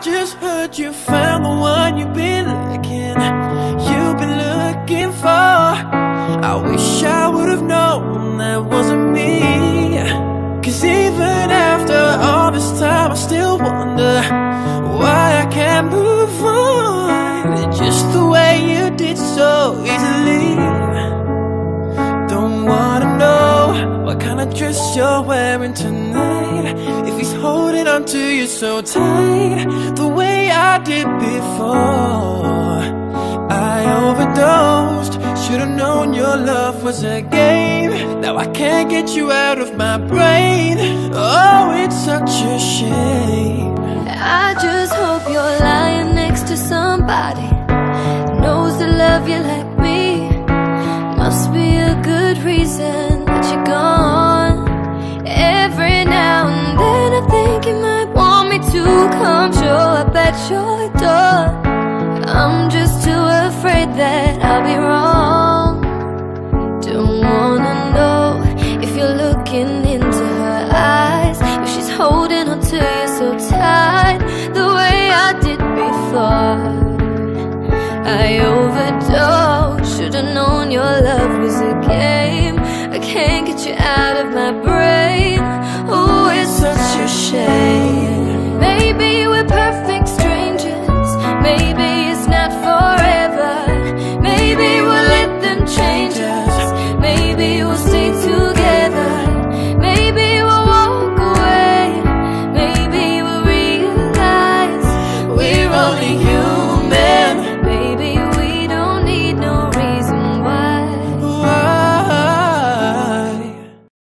just heard you found the one you've been looking, you've been looking for. I wish I would have known that wasn't me. Cause even after all this time, I still wonder why I can't move on. Dress you're wearing tonight. If he's holding on to you so tight, the way I did before. I overdosed, should've known your love was a game. Now I can't get you out of my brain. Oh, it's such a shame. I just hope you're lying next to somebody knows to love you like me. Must be a good reason your door. I'm just too afraid that I'll be wrong. Don't wanna know if you're looking into her eyes, if she's holding on to you so tight, the way I did before. I overdosed, should've known your love